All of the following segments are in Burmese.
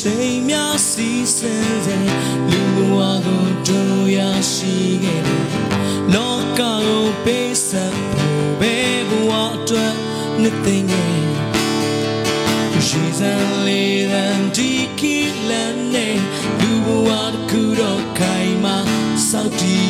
စီစံတဲ့လူဘဝကိုတို့ရရှိခဲ့တယ်လောကကိုပေးဆက်ဖို့ဘယ်ဘဝအတွက်နှစ်သိမ့်ရဲ့ရှိစံလေးတန်ဒီကီလန်နဲ့လူဘဝတစ်ခုတော့ခိုင်မာစောက်တည်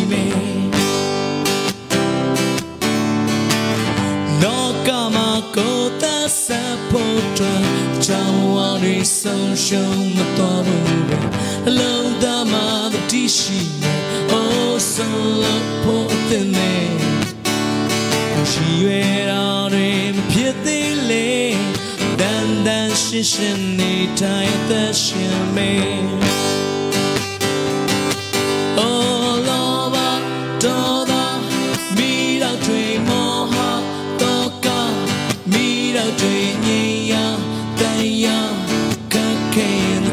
ကိုယ်သက်ဆက်ဖို့အတွက်ကြောင်းဝါတွေဆုံးရှုံးမတော်ဘူးပဲအလုံးသားမှာတည်ရှိနေအိုးဆုံးလို့ဖို့အသင်းနေရှိရွယ်တော်တွေမဖြစ်သေးလေတန်တန်ရှင်းရှင်းနေတိုင်းသက်ရှင်မေ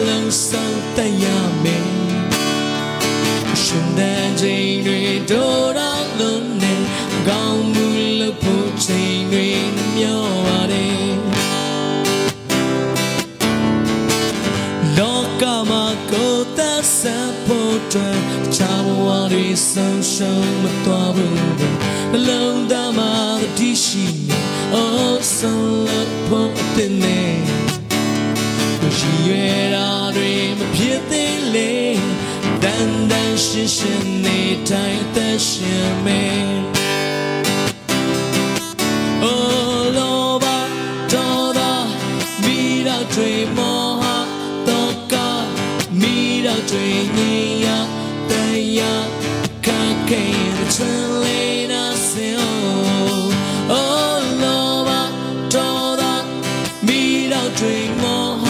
အလုံးစုံတတ်ရမယ်ရှင်တဲ့ချိန်တွေတို့တော့လုံးနေကောင်းမှုလို့ဖို့ချိန်တွေမျောပါတယ်လောကမှာကိုယ်သက်ဆက်ဖို့အတွက်ချာဘဝတွေဆုံးရှုံးမသွားဘူးနှလုံးသားမှာတည်ရှိနေအိုးဆုံးလို့ဖို့အတင်နေရှိရတာတွေ မဖြစ်သေးလေတန်တန်ရှင်းရှင်းနေတိုင်းသက်ရှင်မယ် Oh loba toda mira tui moha toka mira tui nia te ya ka ke chale na se Oh loba toda mira tui moha toka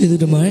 ചെയ്തിട്ട് മഴ